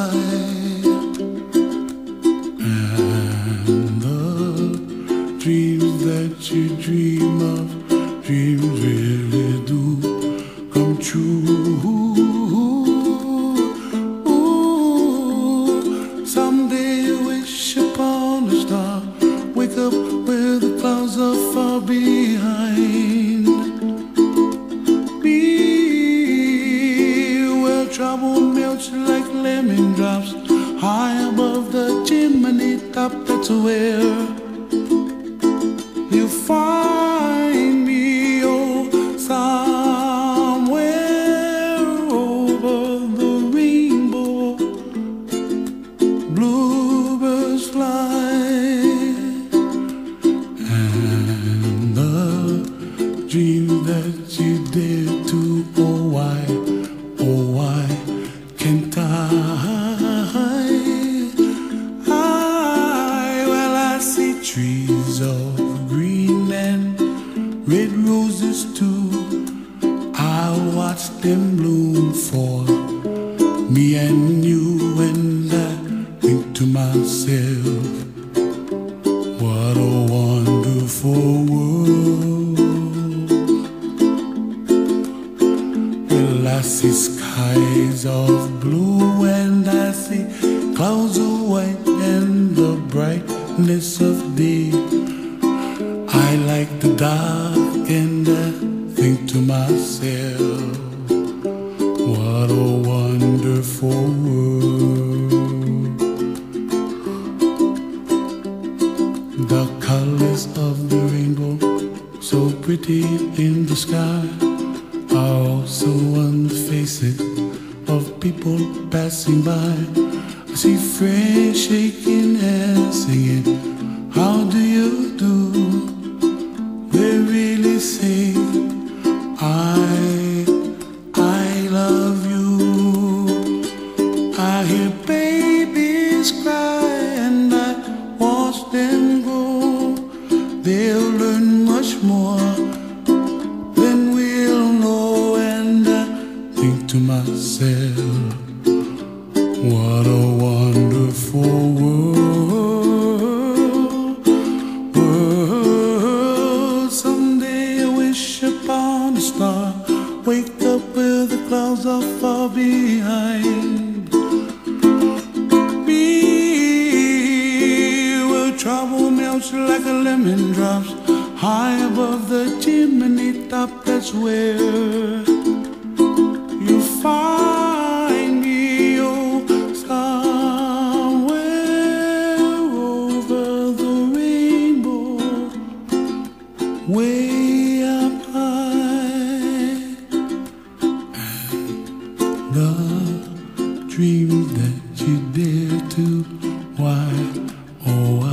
And the dreams that you dream of, dreams really do come true. Ooh, someday wish upon a star, wake up where the clouds are far behind. Trouble melts like lemon drops high above the chimney top. That's where you find me, oh, somewhere over the rainbow. Bluebirds fly, and the dream that you dare to, oh why, trees of green and red roses too. I'll watch them bloom for me and you, and I think to myself, what a wonderful world. Well, I see skies of blue and I see clouds of white and the brightness of day. I like the dark and I think to myself, what a wonderful world. The colors of the rainbow, so pretty in the sky, are also on the faces of people passing by. I see friends shaking hands, singing, How do you do? They really say, chimney top. That's where you find me, oh, somewhere over the rainbow, way up high. The dream that you dare to, why, oh